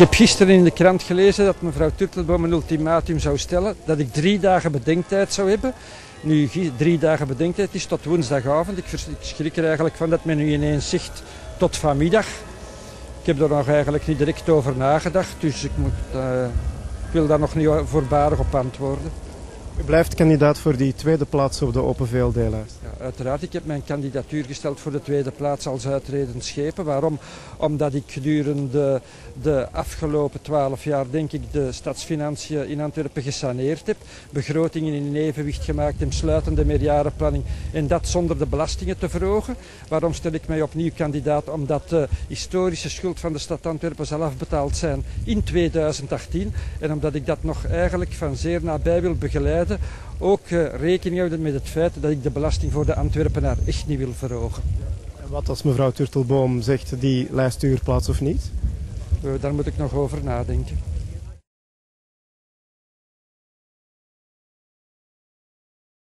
heb gisteren in de krant gelezen dat mevrouw Turtelboom een ultimatum zou stellen dat ik drie dagen bedenktijd zou hebben. Nu drie dagen bedenktijd is tot woensdagavond. Ik, schrik er eigenlijk van dat men nu ineens zegt tot vanmiddag. Ik heb er nog eigenlijk niet direct over nagedacht, dus ik, moet, ik wil daar nog niet voorbarig op antwoorden. Blijft kandidaat voor die tweede plaats op de Open VLD-lijst. Ja, uiteraard, ik heb mijn kandidatuur gesteld voor de tweede plaats als uitredend schepen. Waarom? Omdat ik gedurende de afgelopen twaalf jaar, denk ik, de stadsfinanciën in Antwerpen gesaneerd heb. Begrotingen in evenwicht gemaakt en sluitende meerjarenplanning. En dat zonder de belastingen te verhogen. Waarom stel ik mij opnieuw kandidaat? Omdat de historische schuld van de stad Antwerpen zal afbetaald zijn in 2018. En omdat ik dat nog eigenlijk van zeer nabij wil begeleiden ook eh, rekening houden met het feit dat ik de belasting voor de Antwerpenaar echt niet wil verhogen. En wat als mevrouw Turtelboom zegt die lijstuur plaats of niet? Eh, daar moet ik nog over nadenken.